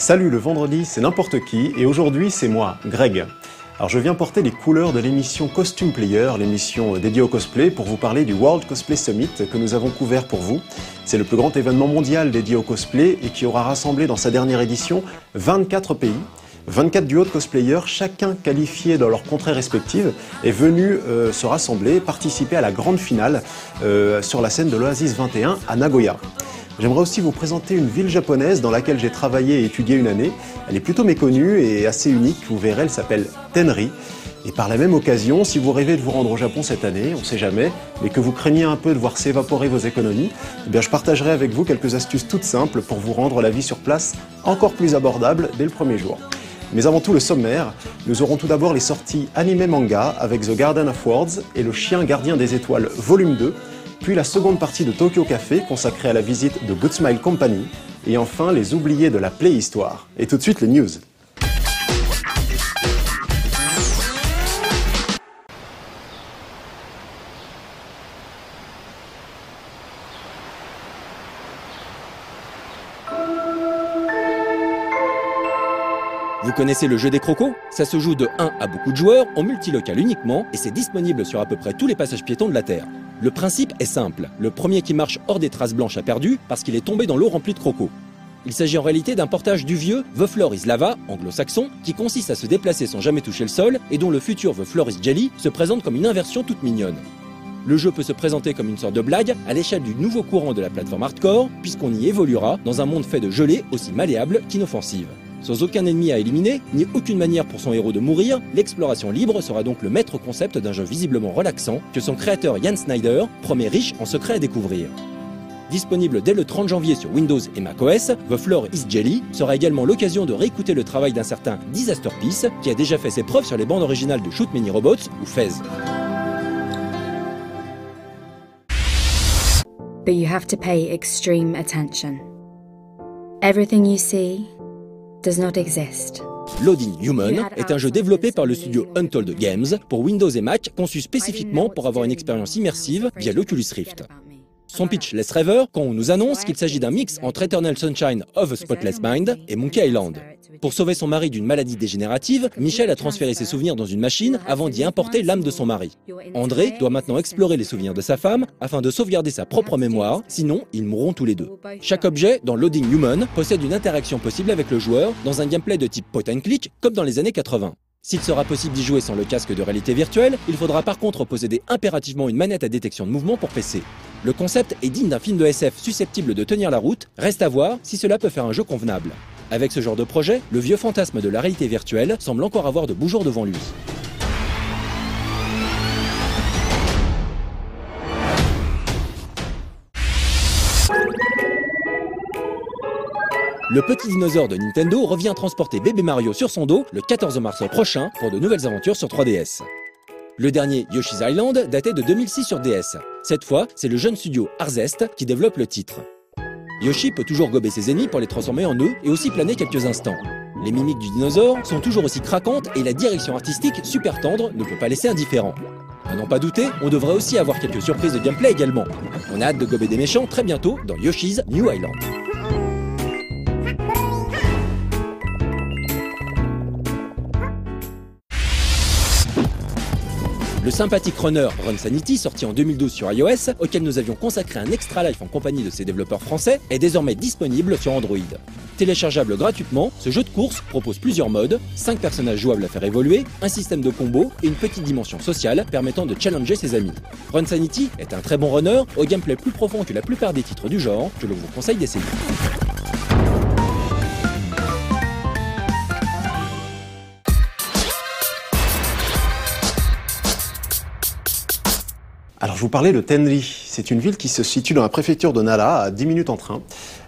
Salut, le vendredi c'est n'importe qui et aujourd'hui c'est moi, Greg. Alors je viens porter les couleurs de l'émission Costume Player, l'émission dédiée au cosplay, pour vous parler du World Cosplay Summit que nous avons couvert pour vous. C'est le plus grand événement mondial dédié au cosplay et qui aura rassemblé dans sa dernière édition 24 pays. 24 duos de cosplayers, chacun qualifié dans leur contrée respective, est venu euh, se rassembler, participer à la grande finale euh, sur la scène de l'Oasis 21 à Nagoya. J'aimerais aussi vous présenter une ville japonaise dans laquelle j'ai travaillé et étudié une année. Elle est plutôt méconnue et assez unique, vous verrez, elle s'appelle Tenri. Et par la même occasion, si vous rêvez de vous rendre au Japon cette année, on ne sait jamais, mais que vous craignez un peu de voir s'évaporer vos économies, eh bien je partagerai avec vous quelques astuces toutes simples pour vous rendre la vie sur place encore plus abordable dès le premier jour. Mais avant tout le sommaire, nous aurons tout d'abord les sorties animé manga avec The Garden of Words et Le Chien Gardien des Étoiles volume 2, puis la seconde partie de Tokyo Café consacrée à la visite de Good Smile Company, et enfin les oubliés de la Play Histoire. Et tout de suite les news. Vous connaissez le jeu des crocos? Ça se joue de 1 à beaucoup de joueurs, en multilocal uniquement, et c'est disponible sur à peu près tous les passages piétons de la Terre. Le principe est simple, le premier qui marche hors des traces blanches a perdu parce qu'il est tombé dans l'eau remplie de crocos. Il s'agit en réalité d'un portage du vieux The Floor is Lava, anglo-saxon, qui consiste à se déplacer sans jamais toucher le sol et dont le futur The Floor is Jelly se présente comme une inversion toute mignonne. Le jeu peut se présenter comme une sorte de blague à l'échelle du nouveau courant de la plateforme hardcore, puisqu'on y évoluera dans un monde fait de gelée aussi malléable qu'inoffensive. Sans aucun ennemi à éliminer, ni aucune manière pour son héros de mourir, l'exploration libre sera donc le maître concept d'un jeu visiblement relaxant que son créateur Jan Snyder promet riche en secrets à découvrir. Disponible dès le 30 janvier sur Windows et macOS, The Floor is Jelly sera également l'occasion de réécouter le travail d'un certain Disaster Peace qui a déjà fait ses preuves sur les bandes originales de Shoot Many Robots ou Fez. But you have to pay extreme attention. Everything you see does not exist. Loading Human est un jeu développé par le studio Untold Games pour Windows et Mac, conçu spécifiquement pour avoir une expérience immersive via l'Oculus Rift. Son pitch laisse rêveur quand on nous annonce qu'il s'agit d'un mix entre Eternal Sunshine of a Spotless Mind et Monkey Island. Pour sauver son mari d'une maladie dégénérative, Michel a transféré ses souvenirs dans une machine avant d'y importer l'âme de son mari. André doit maintenant explorer les souvenirs de sa femme afin de sauvegarder sa propre mémoire, sinon ils mourront tous les deux. Chaque objet dans Loading Human possède une interaction possible avec le joueur dans un gameplay de type point and click comme dans les années 80. S'il sera possible d'y jouer sans le casque de réalité virtuelle, il faudra par contre posséder impérativement une manette à détection de mouvement pour PC. Le concept est digne d'un film de SF susceptible de tenir la route, reste à voir si cela peut faire un jeu convenable. Avec ce genre de projet, le vieux fantasme de la réalité virtuelle semble encore avoir de beaux jours devant lui. Le petit dinosaure de Nintendo revient transporter bébé Mario sur son dos le 14 mars prochain pour de nouvelles aventures sur 3DS. Le dernier Yoshi's Island datait de 2006 sur DS. Cette fois, c'est le jeune studio Arzest qui développe le titre. Yoshi peut toujours gober ses ennemis pour les transformer en eux et aussi planer quelques instants. Les mimiques du dinosaure sont toujours aussi craquantes et la direction artistique super tendre ne peut pas laisser indifférent. À n'en pas douter, on devrait aussi avoir quelques surprises de gameplay également. On a hâte de gober des méchants très bientôt dans Yoshi's New Island. Le sympathique runner Run Sanity, sorti en 2012 sur iOS, auquel nous avions consacré un extra life en compagnie de ses développeurs français, est désormais disponible sur Android. Téléchargeable gratuitement, ce jeu de course propose plusieurs modes, 5 personnages jouables à faire évoluer, un système de combo et une petite dimension sociale permettant de challenger ses amis. Run Sanity est un très bon runner, au gameplay plus profond que la plupart des titres du genre, que l'on vous conseille d'essayer. Je vous parlais de Tenri, c'est une ville qui se situe dans la préfecture de Nara, à 10 minutes en train.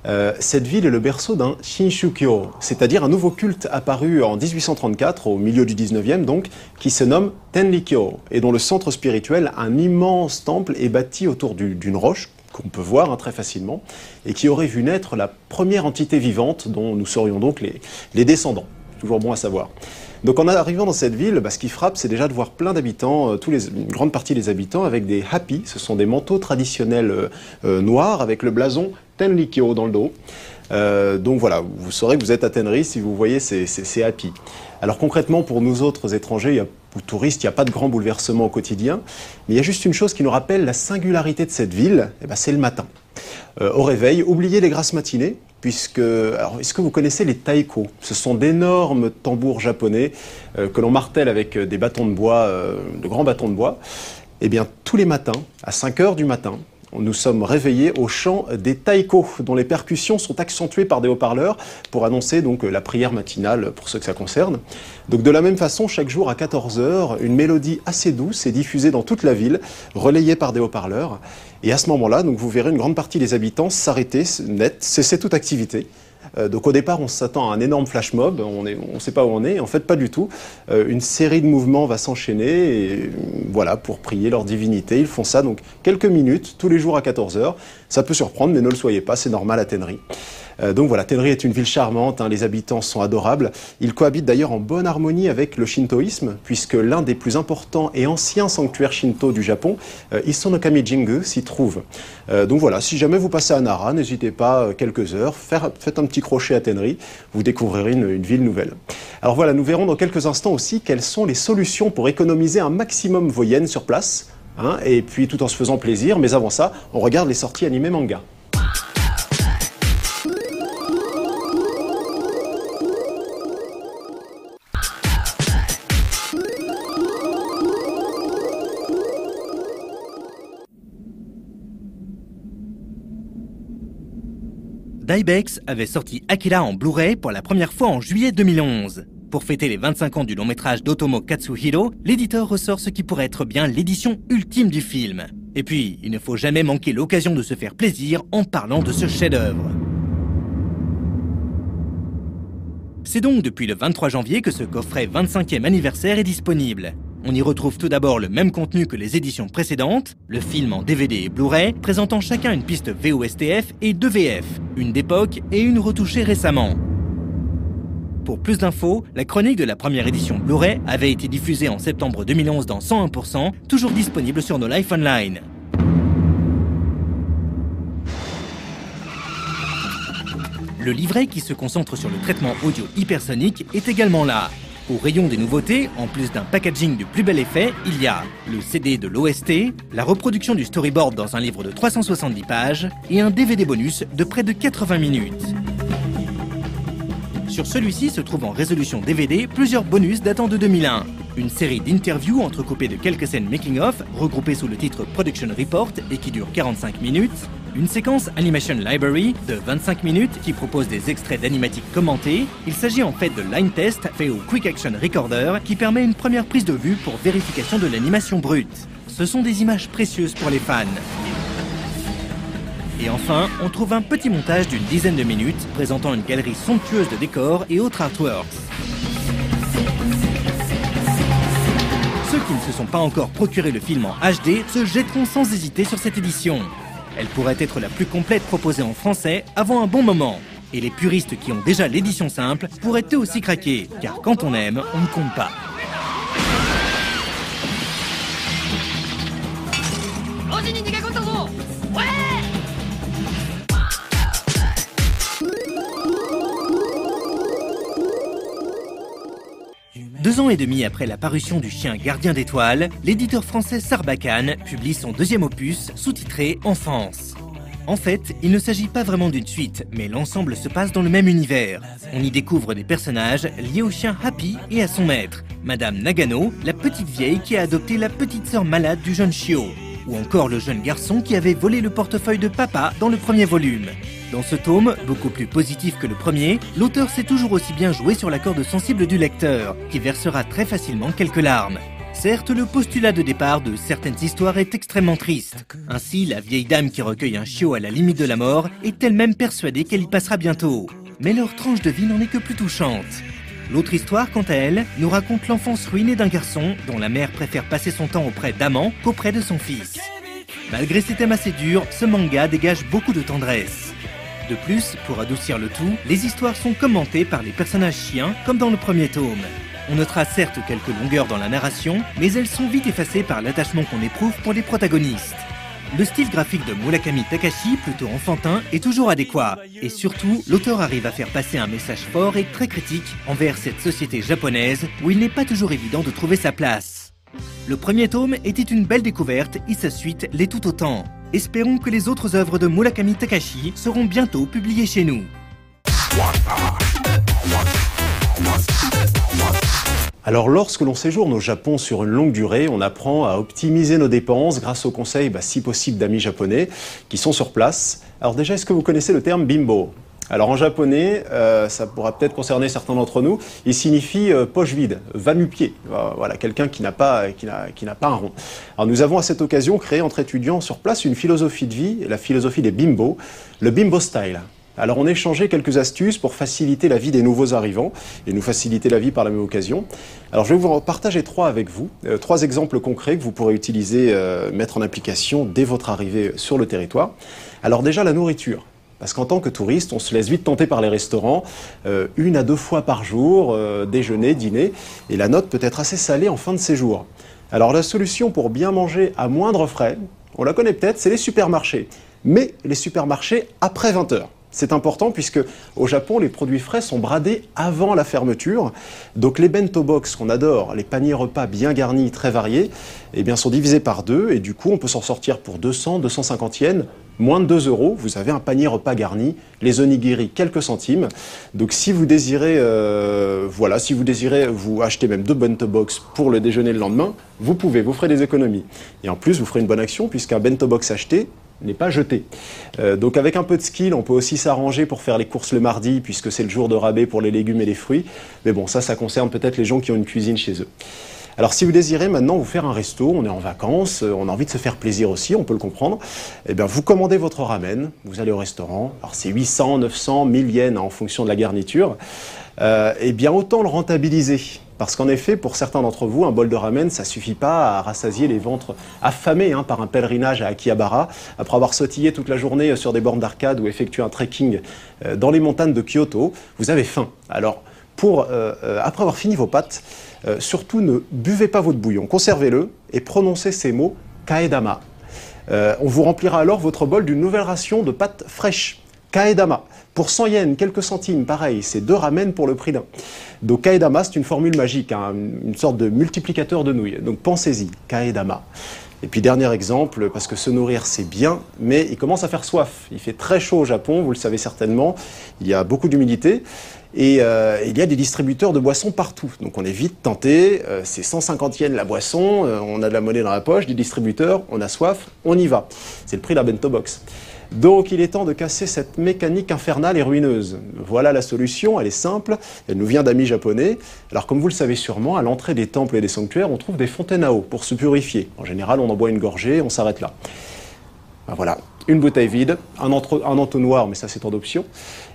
Euh, cette ville est le berceau d'un Shinshukyo, c'est-à-dire un nouveau culte apparu en 1834, au milieu du 19e donc, qui se nomme Tenrikyo, et dont le centre spirituel, un immense temple, est bâti autour d'une roche, qu'on peut voir hein, très facilement, et qui aurait vu naître la première entité vivante dont nous serions donc les, les descendants. Toujours bon à savoir. Donc en arrivant dans cette ville, bah, ce qui frappe, c'est déjà de voir plein d'habitants, euh, tous les, une grande partie des habitants, avec des happy, ce sont des manteaux traditionnels euh, euh, noirs avec le blason Tenrikyo dans le dos. Euh, donc voilà, vous saurez que vous êtes à Tenerife si vous voyez, c'est happy. Alors concrètement, pour nous autres étrangers ou touristes, il n'y a pas de grand bouleversement au quotidien, mais il y a juste une chose qui nous rappelle la singularité de cette ville, eh ben, c'est le matin. Euh, au réveil, oubliez les grasses matinées, puisque, alors, est-ce que vous connaissez les taiko Ce sont d'énormes tambours japonais euh, que l'on martèle avec des bâtons de bois, de grands bâtons de bois. Eh bien, tous les matins, à 5 heures du matin, nous sommes réveillés au chant des taïkos, dont les percussions sont accentuées par des haut-parleurs pour annoncer donc la prière matinale pour ceux que ça concerne. Donc de la même façon, chaque jour à 14h, une mélodie assez douce est diffusée dans toute la ville, relayée par des haut-parleurs. Et à ce moment-là, vous verrez une grande partie des habitants s'arrêter net, cesser toute activité euh, donc au départ, on s'attend à un énorme flash mob, on ne sait pas où on est, en fait pas du tout. Euh, une série de mouvements va s'enchaîner, et voilà, pour prier leur divinité. Ils font ça donc quelques minutes, tous les jours à 14h. Ça peut surprendre, mais ne le soyez pas, c'est normal à Tenerife. Euh, donc voilà, Tenri est une ville charmante, hein, les habitants sont adorables. Ils cohabitent d'ailleurs en bonne harmonie avec le shintoïsme, puisque l'un des plus importants et anciens sanctuaires shinto du Japon, euh, Isonokami Jingu, s'y trouve. Euh, donc voilà, si jamais vous passez à Nara, n'hésitez pas quelques heures, faites un petit crochet à Tenri, vous découvrirez une, ville nouvelle. Alors voilà, nous verrons dans quelques instants aussi quelles sont les solutions pour économiser un maximum vos yens sur place, hein, et puis tout en se faisant plaisir, mais avant ça, on regarde les sorties animées manga. Ibex avait sorti Akira en Blu-ray pour la première fois en juillet 2011. Pour fêter les 25 ans du long métrage d'Otomo Katsuhiro, l'éditeur ressort ce qui pourrait être bien l'édition ultime du film. Et puis, il ne faut jamais manquer l'occasion de se faire plaisir en parlant de ce chef-d'œuvre. C'est donc depuis le 23 janvier que ce coffret 25e anniversaire est disponible. On y retrouve tout d'abord le même contenu que les éditions précédentes, le film en DVD et Blu-ray, présentant chacun une piste VOSTF et deux VF, une d'époque et une retouchée récemment. Pour plus d'infos, la chronique de la première édition Blu-ray avait été diffusée en septembre 2011 dans 101%, toujours disponible sur nos Life Online. Le livret qui se concentre sur le traitement audio hypersonique est également là. Au rayon des nouveautés, en plus d'un packaging du plus bel effet, il y a le CD de l'OST, la reproduction du storyboard dans un livre de 370 pages et un DVD bonus de près de 80 minutes. Sur celui-ci se trouvent en résolution DVD plusieurs bonus datant de 2001. Une série d'interviews entrecoupées de quelques scènes making-of, regroupées sous le titre Production Report et qui dure 45 minutes, une séquence Animation Library de 25 minutes qui propose des extraits d'animatique commentés. Il s'agit en fait de line test fait au Quick Action Recorder qui permet une première prise de vue pour vérification de l'animation brute. Ce sont des images précieuses pour les fans. Et enfin, on trouve un petit montage d'une dizaine de minutes présentant une galerie somptueuse de décors et autres artworks. Ceux qui ne se sont pas encore procuré le film en HD se jetteront sans hésiter sur cette édition. Elle pourrait être la plus complète proposée en français avant un bon moment. Et les puristes qui ont déjà l'édition simple pourraient eux aussi craquer, car quand on aime, on ne compte pas. Deux ans et demi après la parution du chien gardien d'étoiles, l'éditeur français Sarbacane publie son deuxième opus, sous-titré Enfance. En fait, il ne s'agit pas vraiment d'une suite, mais l'ensemble se passe dans le même univers. On y découvre des personnages liés au chien Happy et à son maître, Madame Nagano, la petite vieille qui a adopté la petite sœur malade du jeune chiot, ou encore le jeune garçon qui avait volé le portefeuille de papa dans le premier volume. Dans ce tome, beaucoup plus positif que le premier, l'auteur sait toujours aussi bien jouer sur la corde sensible du lecteur, qui versera très facilement quelques larmes. Certes, le postulat de départ de certaines histoires est extrêmement triste. Ainsi, la vieille dame qui recueille un chiot à la limite de la mort est elle-même persuadée qu'elle y passera bientôt. Mais leur tranche de vie n'en est que plus touchante. L'autre histoire, quant à elle, nous raconte l'enfance ruinée d'un garçon dont la mère préfère passer son temps auprès d'amants qu'auprès de son fils. Malgré ces thèmes assez durs, ce manga dégage beaucoup de tendresse. De plus, pour adoucir le tout, les histoires sont commentées par les personnages chiens, comme dans le premier tome. On notera certes quelques longueurs dans la narration, mais elles sont vite effacées par l'attachement qu'on éprouve pour les protagonistes. le style graphique de Murakami Takashi, plutôt enfantin, est toujours adéquat. Et surtout, l'auteur arrive à faire passer un message fort et très critique envers cette société japonaise où il n'est pas toujours évident de trouver sa place. Le premier tome était une belle découverte et sa suite l'est tout autant. Espérons que les autres œuvres de Murakami Takashi seront bientôt publiées chez nous. Alors lorsque l'on séjourne au Japon sur une longue durée, on apprend à optimiser nos dépenses grâce aux conseils, bah, si possible, d'amis japonais qui sont sur place. Alors déjà, est-ce que vous connaissez le terme bimbo? Alors en japonais, euh, ça pourra peut-être concerner certains d'entre nous, il signifie euh, poche vide, va-nu-pied, voilà, quelqu'un qui n'a pas, qui n'a, pas un rond. Alors nous avons à cette occasion créé entre étudiants sur place une philosophie de vie, la philosophie des bimbo, le bimbo style. Alors on a échangé quelques astuces pour faciliter la vie des nouveaux arrivants et nous faciliter la vie par la même occasion. Alors je vais vous partager trois avec vous, euh, trois exemples concrets que vous pourrez utiliser, euh, mettre en application dès votre arrivée sur le territoire. Alors déjà la nourriture. Parce qu'en tant que touriste, on se laisse vite tenter par les restaurants, euh, une à deux fois par jour, déjeuner, dîner, et la note peut être assez salée en fin de séjour. Alors la solution pour bien manger à moindre frais, on la connaît peut-être, c'est les supermarchés. Mais les supermarchés après 20 heures. C'est important puisque au Japon, les produits frais sont bradés avant la fermeture. Donc les bento box qu'on adore, les paniers repas bien garnis, très variés, eh bien, sont divisés par deux et du coup, on peut s'en sortir pour 200, 250 yens, moins de 2 euros. Vous avez un panier repas garni, les onigiri quelques centimes. Donc si vous désirez, euh, voilà, si vous désirez vous acheter même deux bento box pour le déjeuner le lendemain, vous pouvez, vous ferez des économies. Et en plus, vous ferez une bonne action puisqu'un bento box acheté n'est pas jeté. Euh, donc avec un peu de skill, on peut aussi s'arranger pour faire les courses le mardi, puisque c'est le jour de rabais pour les légumes et les fruits. Mais bon, ça, ça concerne peut-être les gens qui ont une cuisine chez eux. Alors si vous désirez maintenant vous faire un resto, on est en vacances, euh, on a envie de se faire plaisir aussi, on peut le comprendre, eh bien vous commandez votre ramen, vous allez au restaurant, alors c'est 800, 900, 1000 yens en fonction de la garniture, euh, eh bien autant le rentabiliser. Parce qu'en effet, pour certains d'entre vous, un bol de ramen, ça suffit pas à rassasier les ventres affamés hein, par un pèlerinage à Akihabara, après avoir sautillé toute la journée sur des bornes d'arcade ou effectué un trekking euh, dans les montagnes de Kyoto. Vous avez faim. Alors, pour, euh, euh, après avoir fini vos pâtes, surtout ne buvez pas votre bouillon, conservez-le et prononcez ces mots kaedama. on vous remplira alors votre bol d'une nouvelle ration de pâtes fraîches. Kaedama. Pour 100 yens, quelques centimes, pareil, c'est deux ramen pour le prix d'un. Donc Kaedama, c'est une formule magique, hein, une sorte de multiplicateur de nouilles. Donc pensez-y, Kaedama. Et puis dernier exemple, parce que se nourrir c'est bien, mais il commence à faire soif. Il fait très chaud au Japon, vous le savez certainement, il y a beaucoup d'humidité. Et euh, il y a des distributeurs de boissons partout. Donc on est vite tenté, euh, c'est 150 yens la boisson, euh, on a de la monnaie dans la poche, des distributeurs, on a soif, on y va. C'est le prix de la bento box. Donc il est temps de casser cette mécanique infernale et ruineuse. Voilà la solution, elle est simple, elle nous vient d'amis japonais. Alors comme vous le savez sûrement, à l'entrée des temples et des sanctuaires, on trouve des fontaines à eau pour se purifier. En général, on en boit une gorgée, on s'arrête là. Ben voilà, une bouteille vide, un, entonnoir, mais ça c'est en option,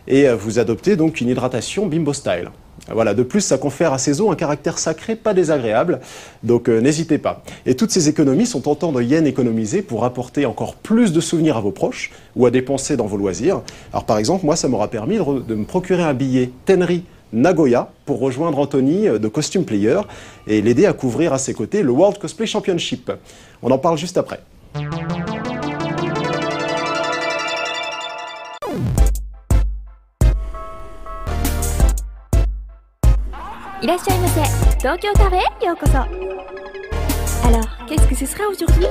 et euh, vous adoptez donc une hydratation bimbo style. Voilà, de plus, ça confère à ces eaux un caractère sacré pas désagréable, donc euh, n'hésitez pas. Et toutes ces économies sont autant de yens économisés pour apporter encore plus de souvenirs à vos proches ou à dépenser dans vos loisirs. Alors par exemple, moi, ça m'aura permis de, me procurer un billet Tenri Nagoya pour rejoindre Anthony euh, de Costume Player et l'aider à couvrir à ses côtés le World Cosplay Championship. On en parle juste après. いらっしゃいませ。東京カフェへようこそ。Alors, qu'est-ce que ce sera aujourd'hui?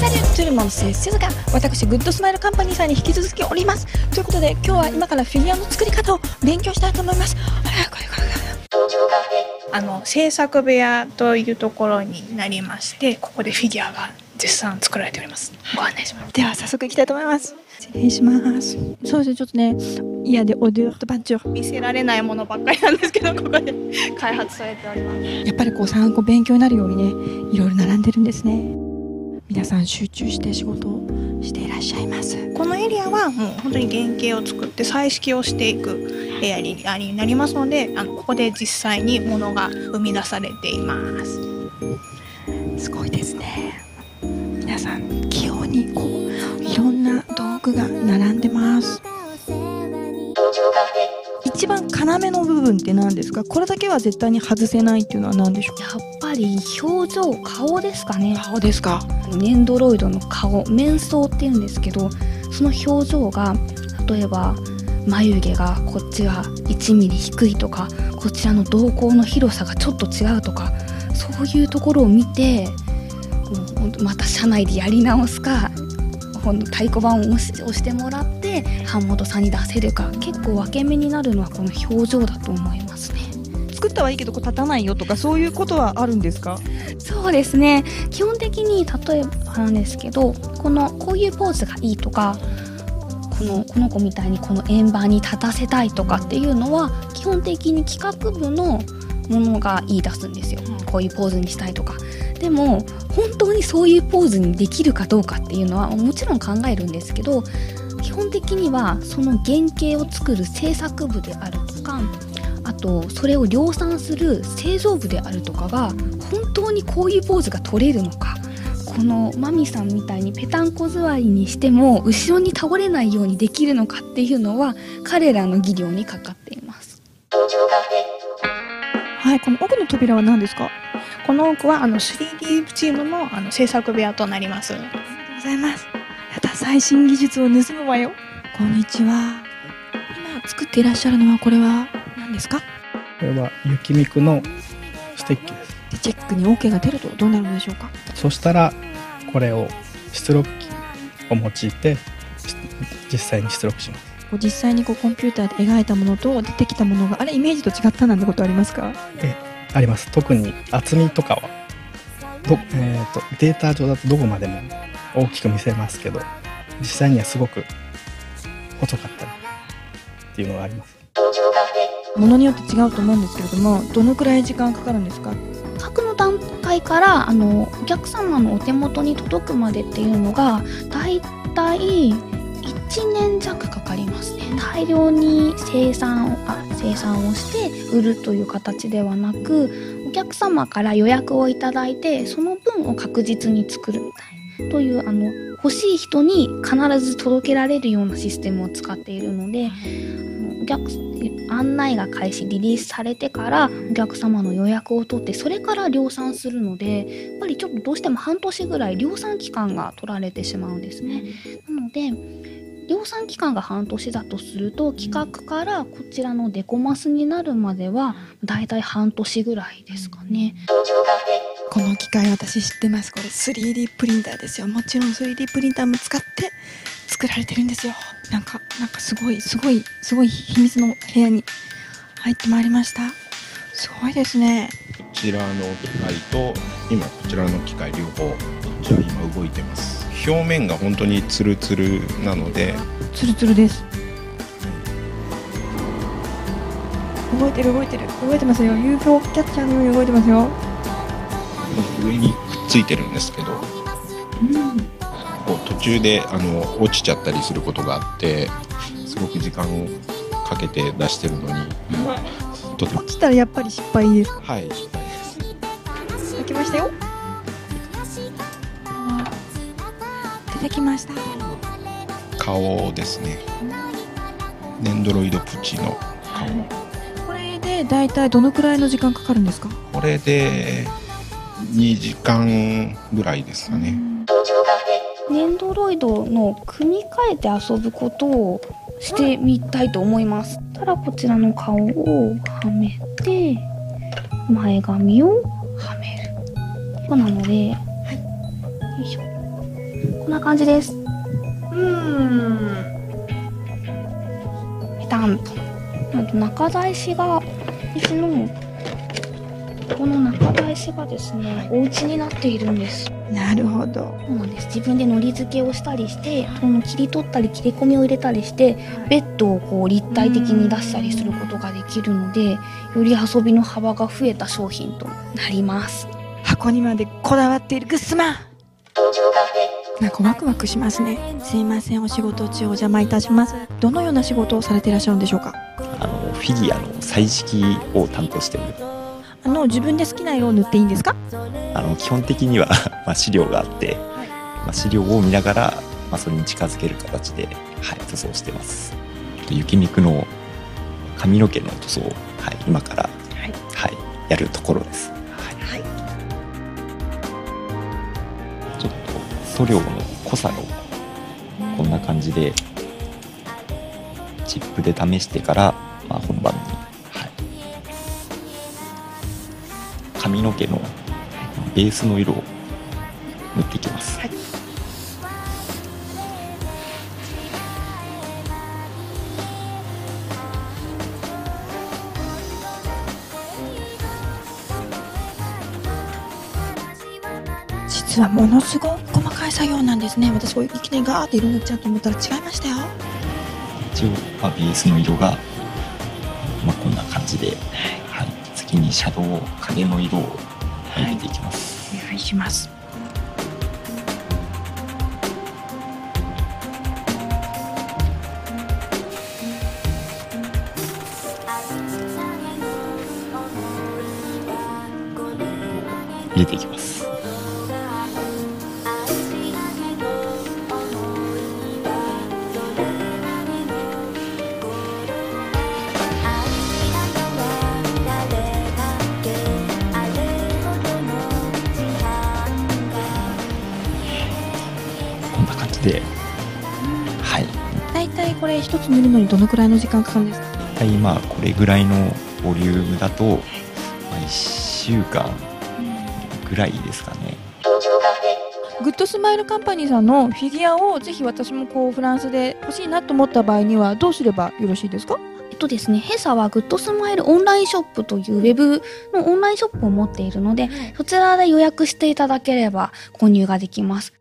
Salut, tout le monde, c'est Suzuka. 私、グッドスマイルカンパニーさんに引き続きおります。ということで、今日は今からフィギュアの作り方を勉強したいと思います。早く早くあの制作部屋というところになりましてここでフィギュアが絶賛作られております。ご案内します。では早速いきたいと思います失礼します。そうですねちょっとねいやでオデュートバンチュ見せられないものばっかりなんですけどここで 開発されております。やっぱりこう参考勉強になるようにねいろいろ並んでるんですね。皆さん集中して仕事をしていらっしゃいます。このエリアはもう本当に原型を作って彩色をしていくエリアになりますのであのここで実際にものが生み出されています。すごいですね。皆さん器用にこうな道具が並んでます。一番要の部分って何ですか？これだけは絶対に外せないっていうのは何でしょう？やっぱり表情顔ですかね。顔ですか？ネンドロイドの顔面相っていうんですけどその表情が例えば眉毛がこっちは1ミリ低いとかこちらの瞳孔の広さがちょっと違うとかそういうところを見てまた社内でやり直すか太鼓判を押し押してもらって版元さんに出せるか。結構分け目になるのはこの表情だと思いますね。作ったはいいけどこう立たないよとかそういうことはあるんですか？そうですね。基本的に例えばなんですけどこのこういうポーズがいいとかこのこの子みたいにこの円盤に立たせたいとかっていうのは基本的に企画部のものが言い出すんですよ。こういうポーズにしたいとか。でも本当にそういうポーズにできるかどうかっていうのはもちろん考えるんですけど基本的にはその原型を作る制作部であるとかあとそれを量産する製造部であるとかが本当にこういうポーズが取れるのか。このマミさんみたいにぺたんこ座りにしても後ろに倒れないようにできるのかっていうのは彼らの技量にかかっています。はいこの奥の扉は何ですか？この奥はあの 3D チームのあの制作部屋となります。ありがとうございます。やった最新技術を盗むわよ。こんにちは。今作っていらっしゃるのはこれは何ですか？これは雪みくのステッキです。でチェックに OK が出るとどうなるのでしょうか？そしたらこれを出力機を用いてし実際に出力します。実際にこうコンピューターで描いたものと出てきたものがあれイメージと違ったなんてことありますか？であります。特に厚みとかは。ど、えー、とデータ上だとどこまでも大きく見せますけど実際にはすごく細かったりっていうのがあります。ものによって違うと思うんですけれどもどのくらい時間かかるんですか？各の段階からあのお客様のお手元に届くまでっていうのがだいたい1年弱かかりますね大量に生産をあ生産をして売るという形ではなくお客様から予約をいただいてその分を確実に作るみたいというあの欲しい人に必ず届けられるようなシステムを使っているのでお客案内が開始リリースされてからお客様の予約を取ってそれから量産するのでやっぱりちょっとどうしても半年ぐらい量産期間が取られてしまうんですね。なので量産期間が半年だとすると企画からこちらのデコマスになるまではだいたい半年ぐらいですかね。この機械私知ってます。これ 3D プリンターですよ。もちろん 3D プリンターも使って作られてるんですよ。なんかなんかすごいすごいすごい秘密の部屋に入ってまいりました。すごいですね。こちらの機械と今こちらの機械両方こっちは今動いてます表面が本当にツルツルなので。ツルツルです。動いてる動いてる。動いてますよ。UFO キャッチャーのように動いてますよ。上にくっついてるんですけど。こう途中であの落ちちゃったりすることがあってすごく時間をかけて出してるのに。とても。落ちたらやっぱり失敗です。はい失敗です。開きましたよ出てきました。顔ですね。ネンドロイドプチの顔。これで大体どのくらいの時間かかるんですか？これで2時間ぐらいですかね。ネンドロイドの組み替えて遊ぶことをしてみたいと思います。たらこちらの顔をはめて前髪をはめる。なので、よいしょ。こんな感じです。うん。ペタンと。中台紙が石のこの中台紙がですね、お家になっているん。です。なるほどそうなん。です自分でのり付けをしたりしてその切り取ったり切り込みを入れたりしてベッドをこう立体的に出したりすることができるのでより遊びの幅が増えた商品となります箱にまでこだわっているグッスマなんかワクワクしますね。すいませんお仕事中お邪魔いたします。どのような仕事をされていらっしゃるんでしょうか？あのフィギュアの彩色を担当してる。あの自分で好きな色を塗っていいんですか？あの基本的には まあ資料があって、まあ、資料を見ながら、まあ、それに近づける形で、はい、塗装してます。雪肉の髪の毛の塗装を、はい、今から、はい。やるところです、はい。ちょっと塗料の濃さをこんな感じでチップで試してから、まあ、本番に、はい、髪の毛のベースの色を塗っていきます、実はものすご作業なんですね。私こういきなりガーって色塗っちゃうと思ったら違いましたよ。一応、まあ、ベースの色が、まあ、こんな感じで、はい、次にシャドウ影の色を入れていきます、お願いします。入れていきますはい。大体これ一つ塗るのにどのくらいの時間かかるんですか？大体まあこれぐらいのボリュームだと、まあ、1週間ぐらいですかね。グッドスマイルカンパニーさんのフィギュアをぜひ私もこうフランスで欲しいなと思った場合にはどうすればよろしいですか？えっとですね、弊社はグッドスマイルオンラインショップというウェブのオンラインショップを持っているので、そちらで予約していただければ購入ができます。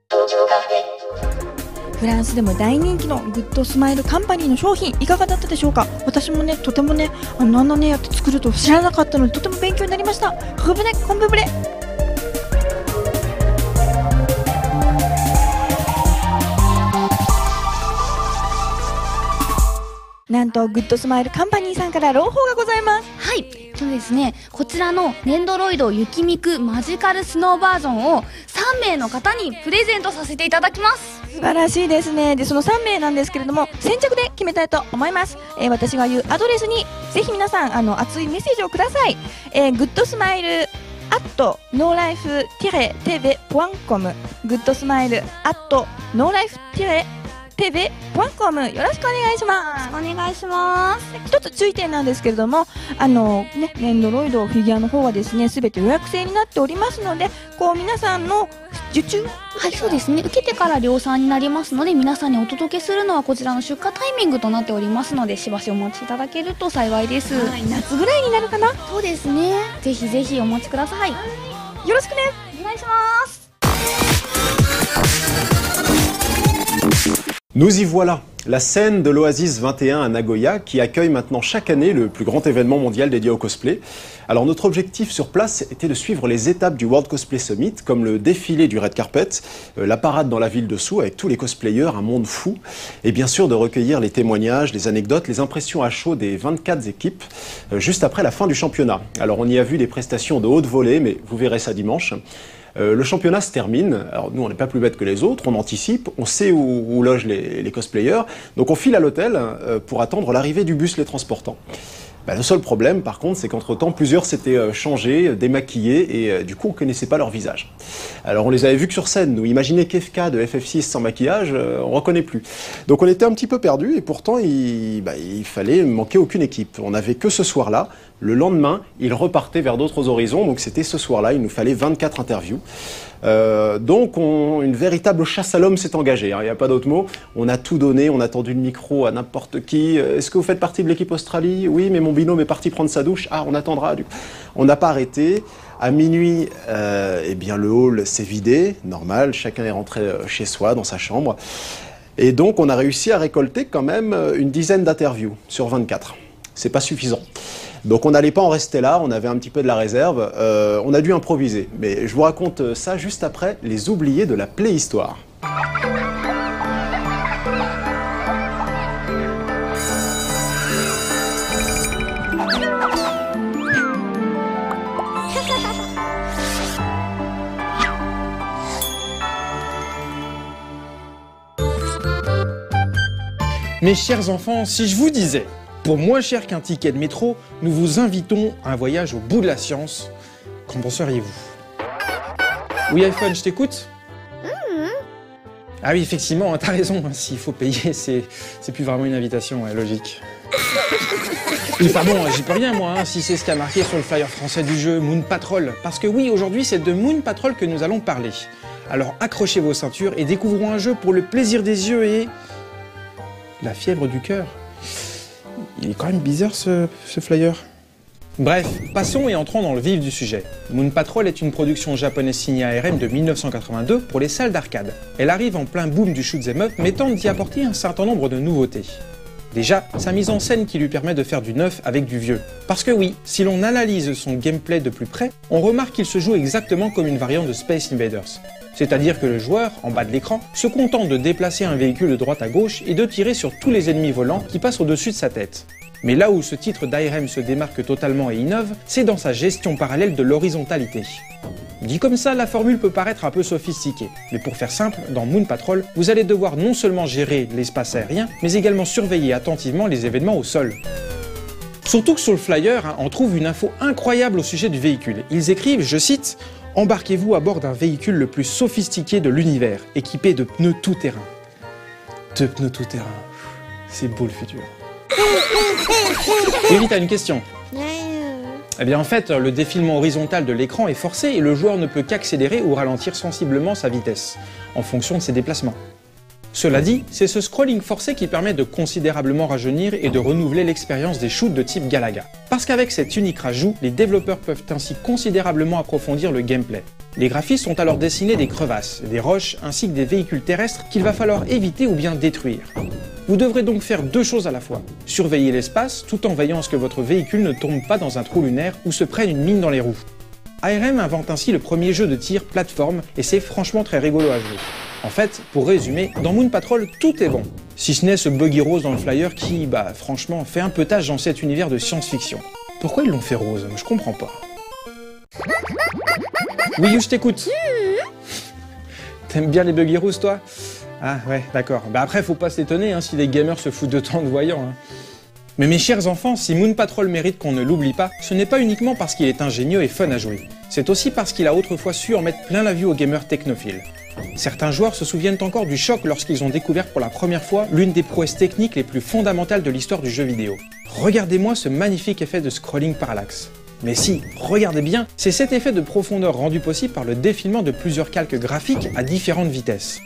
フランスでも大人気のグッドスマイルカンパニーの商品いかがだったでしょうか？私もねとてもねあのあんなねやって作ると知らなかったのでとても勉強になりました。カブブネコンブブレ。なんとグッドスマイルカンパニーさんから朗報がございます。はい。そうですね、こちらのネンドロイド雪ミクマジカルスノーバージョンを3名の方にプレゼントさせていただきます。素晴らしいですね。でその3名なんですけれども先着で決めたいと思います、えー私が言うアドレスにぜひ皆さんあの熱いメッセージをください、えー、グッドスマイルアットノーライフティレテベポアンコム。グッドスマイルアットノーライフティレテベンコムよろしくお願いしますお願いします一つ注意点なんですけれどもあのねネンドロイドフィギュアの方はですねすべて予約制になっておりますのでこう皆さんの受注はい、そうですね。受けてから量産になりますので、皆さんにお届けするのはこちらの出荷タイミングとなっておりますので、しばしお待ちいただけると幸いです。はい夏ぐらいになるかな？そうですね。ぜひぜひお待ちください。よよろしくねお願いします。Nous y voilà, la scène de l'Oasis 21 à Nagoya qui accueille maintenant chaque année le plus grand événement mondial dédié au cosplay. Alors notre objectif sur place était de suivre les étapes du World Cosplay Summit comme le défilé du red carpet, euh, la parade dans la ville dessous avec tous les cosplayers, un monde fou et bien sûr de recueillir les témoignages, les anecdotes, les impressions à chaud des 24 équipes euh, juste après la fin du championnat. Alors on y a vu des prestations de haute volée mais vous verrez ça dimanche. Euh, le championnat se termine. Alors nous, on n'est pas plus bêtes que les autres. On anticipe, on sait où, où logent les, les cosplayers. Donc on file à l'hôtel euh, pour attendre l'arrivée du bus les transportant. Bah, le seul problème, par contre, c'est qu'entre-temps, plusieurs s'étaient euh, changés, euh, démaquillés, et euh, du coup, on connaissait pas leur visage. Alors, on les avait vus que sur scène. Nous, imaginez Kefka de FF6 sans maquillage, on reconnaît plus. Donc, on était un petit peu perdus, et pourtant, il, bah, il fallait manquer aucune équipe. On n'avait que ce soir-là. Le lendemain, ils repartaient vers d'autres horizons, donc c'était ce soir-là. Il nous fallait 24 interviews. Euh, donc, on- une véritable chasse à l'homme s'est engagée. hein, Il n'y a pas d'autre mot. On a tout donné. On a tendu le micro à n'importe qui. Euh, Est-ce que vous faites partie de l'équipe Australie? Oui, mais mon binôme est parti prendre sa douche. Ah, on attendra. du. On n'a pas arrêté. À minuit, euh, eh bien, le hall s'est vidé. Normal. Chacun est rentré chez soi, dans sa chambre. Et donc, on a réussi à récolter quand même une dizaine d'interviews sur 24. C'est pas suffisant. Donc on n'allait pas en rester là, on avait un petit peu de la réserve, euh, on a dû improviser. Mais je vous raconte euh, ça juste après les oubliés de la Playhistoire. Mes chers enfants, si je vous disais, pour moins cher qu'un ticket de métro, nous vous invitons à un voyage au bout de la science, qu'en penseriez-vous? Oui iPhone, je t'écoute? Ah oui, effectivement, t'as raison. S'il faut payer, c'est c'est plus vraiment une invitation, ouais, logique. Enfin bon, j'y peux rien moi, hein, si c'est ce qui a marqué sur le flyer français du jeu Moon Patrol. Parce que oui, aujourd'hui c'est de Moon Patrol que nous allons parler. Alors accrochez vos ceintures et découvrons un jeu pour le plaisir des yeux et... la fièvre du cœur. Il est quand même bizarre ce, flyer. Bref, passons et entrons dans le vif du sujet. Moon Patrol est une production japonaise signée ARM de 1982 pour les salles d'arcade. Elle arrive en plein boom du shoot 'em up mais tente d'y apporter un certain nombre de nouveautés. Déjà, sa mise en scène qui lui permet de faire du neuf avec du vieux. Parce que oui, si l'on analyse son gameplay de plus près, on remarque qu'il se joue exactement comme une variante de Space Invaders. C'est-à-dire que le joueur, en bas de l'écran, se contente de déplacer un véhicule de droite à gauche et de tirer sur tous les ennemis volants qui passent au-dessus de sa tête. Mais là où ce titre d'IRM se démarque totalement et innove, c'est dans sa gestion parallèle de l'horizontalité. Dit comme ça, la formule peut paraître un peu sophistiquée, mais pour faire simple, dans Moon Patrol, vous allez devoir non seulement gérer l'espace aérien, mais également surveiller attentivement les événements au sol. Surtout que sur le flyer, hein, on trouve une info incroyable au sujet du véhicule. Ils écrivent, je cite, Embarquez-vous à bord d'un véhicule le plus sophistiqué de l'univers, équipé de pneus tout-terrain. De pneus tout-terrain. C'est beau le futur. Vite, à une question. Eh bien en fait, le défilement horizontal de l'écran est forcé et le joueur ne peut qu'accélérer ou ralentir sensiblement sa vitesse, en fonction de ses déplacements. Cela dit, c'est ce scrolling forcé qui permet de considérablement rajeunir et de renouveler l'expérience des shoots de type Galaga. Parce qu'avec cet unique rajout, les développeurs peuvent ainsi considérablement approfondir le gameplay. Les graphistes ont alors dessiné des crevasses, des roches ainsi que des véhicules terrestres qu'il va falloir éviter ou bien détruire. Vous devrez donc faire deux choses à la fois. Surveiller l'espace tout en veillant à ce que votre véhicule ne tombe pas dans un trou lunaire ou se prenne une mine dans les roues. ARM invente ainsi le premier jeu de tir plateforme et c'est franchement très rigolo à jouer. En fait, pour résumer, dans Moon Patrol, tout est bon. Si ce n'est ce buggy rose dans le flyer qui, bah franchement, fait un peu tâche dans cet univers de science-fiction. Pourquoi ils l'ont fait rose? Je comprends pas. Oui, je t'écoute. T'aimes bien les buggy roses, toi? Ah ouais, d'accord. Bah après, faut pas s'étonner hein, si les gamers se foutent de tant de voyants. hein. Mais mes chers enfants, si Moon Patrol mérite qu'on ne l'oublie pas, ce n'est pas uniquement parce qu'il est ingénieux et fun à jouer. C'est aussi parce qu'il a autrefois su en mettre plein la vue aux gamers technophiles. Certains joueurs se souviennent encore du choc lorsqu'ils ont découvert pour la première fois l'une des prouesses techniques les plus fondamentales de l'histoire du jeu vidéo. Regardez-moi ce magnifique effet de scrolling parallaxe. Mais si, regardez bien, c'est cet effet de profondeur rendu possible par le défilement de plusieurs calques graphiques à différentes vitesses.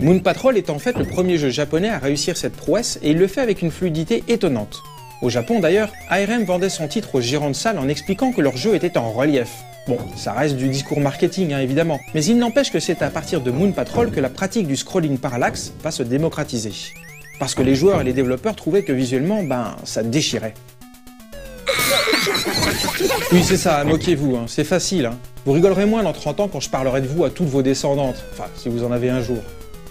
Moon Patrol est en fait le premier jeu japonais à réussir cette prouesse et il le fait avec une fluidité étonnante. Au Japon d'ailleurs, ARM vendait son titre aux gérants de salle en expliquant que leur jeu était en relief. Bon, ça reste du discours marketing hein, évidemment, mais il n'empêche que c'est à partir de Moon Patrol que la pratique du scrolling parallaxe va se démocratiser. Parce que les joueurs et les développeurs trouvaient que visuellement, ben, ça déchirait. Oui, c'est ça, moquez-vous, hein, c'est facile. hein. Vous rigolerez moins dans 30 ans quand je parlerai de vous à toutes vos descendantes, enfin, si vous en avez un jour.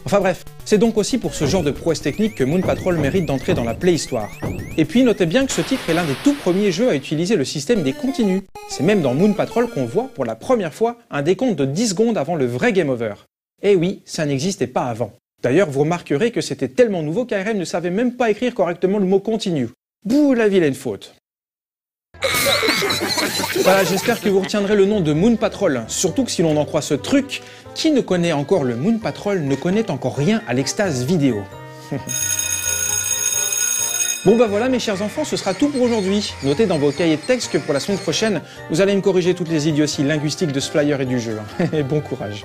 Enfin bref, c'est donc aussi pour ce genre de prouesse technique que Moon Patrol mérite d'entrer dans la préhistoire. Et puis notez bien que ce titre est l'un des tout premiers jeux à utiliser le système des continues. C'est même dans Moon Patrol qu'on voit pour la première fois un décompte de 10 secondes avant le vrai game over. Et oui, ça n'existait pas avant. D'ailleurs, vous remarquerez que c'était tellement nouveau qu'ARM ne savait même pas écrire correctement le mot continue. Bouh la vilaine faute. Voilà, j'espère que vous retiendrez le nom de Moon Patrol, surtout que si l'on en croit ce truc, qui ne connaît encore le Moon Patrol ne connaît encore rien à l'extase vidéo. Bon bah voilà mes chers enfants, ce sera tout pour aujourd'hui. Notez dans vos cahiers de texte que pour la semaine prochaine, vous allez me corriger toutes les idioties linguistiques de ce flyer et du jeu. Et bon courage.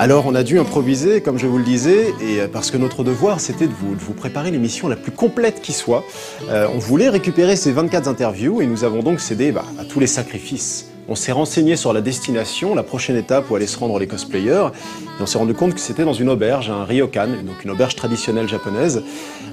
Alors on a dû improviser, comme je vous le disais, et euh, parce que notre devoir c'était de vous, de vous préparer l'émission la plus complète qui soit. Euh, on voulait récupérer ces 24 interviews et nous avons donc cédé bah, à tous les sacrifices. On s'est renseigné sur la destination, la prochaine étape où allaient se rendre les cosplayers, et on s'est rendu compte que c'était dans une auberge, un ryokan, donc une auberge traditionnelle japonaise.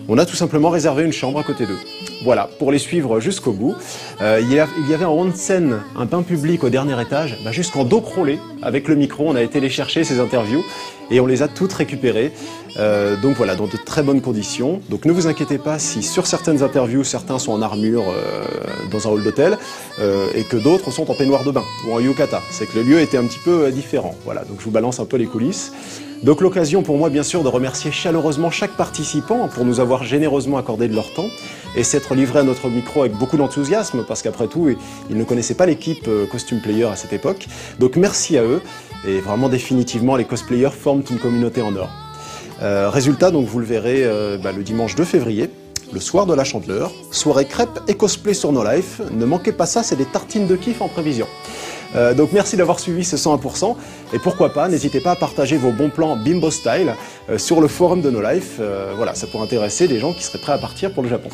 On a tout simplement réservé une chambre à côté d'eux. Voilà, pour les suivre jusqu'au bout. Euh, il, y avait un onsen, un bain public au dernier étage, bah, jusqu'en dos crawlé. Avec le micro, on a été les chercher, ces interviews, et on les a toutes récupérées. Euh, donc voilà, dans de très bonnes conditions. Donc ne vous inquiétez pas si sur certaines interviews, certains sont en armure euh, dans un hall d'hôtel euh, et que d'autres sont en peignoir de bain ou en yukata. C'est que le lieu était un petit peu différent. Voilà, donc je vous balance un peu les coulisses. Donc l'occasion pour moi bien sûr de remercier chaleureusement chaque participant pour nous avoir généreusement accordé de leur temps et s'être livré à notre micro avec beaucoup d'enthousiasme parce qu'après tout ils ne connaissaient pas l'équipe Costume Player à cette époque. Donc merci à eux et vraiment définitivement les cosplayers forment une communauté en or. Euh, résultat, donc vous le verrez euh, bah, le dimanche 2 février, le soir de la Chandeleur, soirée crêpes et cosplay sur No Life. Ne manquez pas ça, c'est des tartines de kiff en prévision. Euh, donc merci d'avoir suivi ce 101% et pourquoi pas, n'hésitez pas à partager vos bons plans Bimbo Style sur le forum de No Life. voilà, ça pourrait intéresser des gens qui seraient prêts à partir pour le Japon.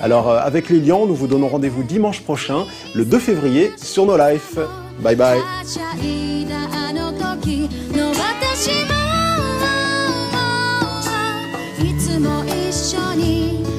Alors avec Lilian, nous vous donnons rendez-vous dimanche prochain, le 2 février, sur No Life. Bye bye. いつも一緒に